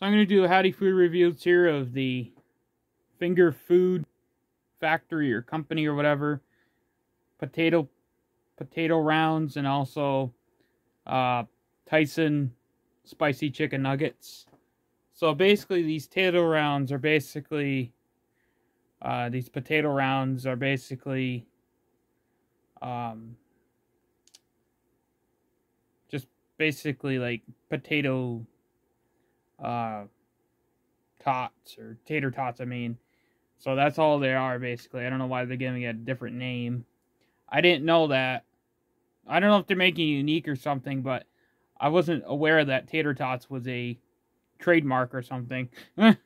So I'm going to do a Howdy Food reviews here of the Finger Food Factory or company or whatever. Potato potato rounds and also uh, Tyson spicy chicken nuggets. So basically these potato rounds are basically uh, these potato rounds are basically um, just basically like potato uh, tots or tater tots, I mean. So that's all they are basically. I don't know why they're giving it a different name. I didn't know that. I don't know if they're making it unique or something, but I wasn't aware that tater tots was a trademark or something. but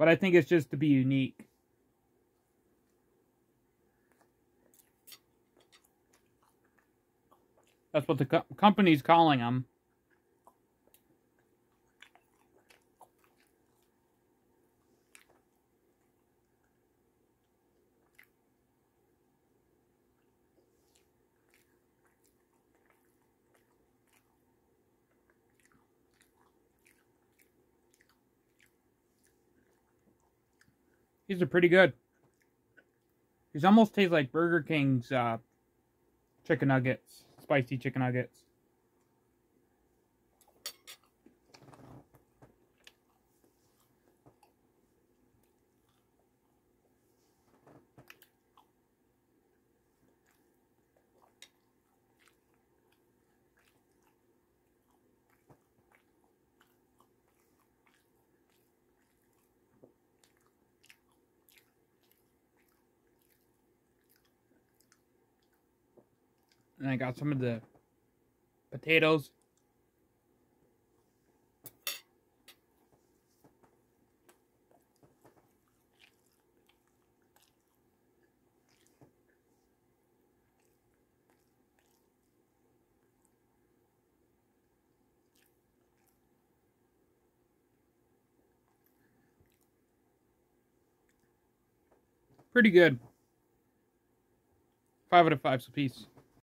I think it's just to be unique. That's what the co company's calling them. These are pretty good. These almost taste like Burger King's uh, chicken nuggets, spicy chicken nuggets. And I got some of the potatoes. Pretty good. Five out of five, so peace.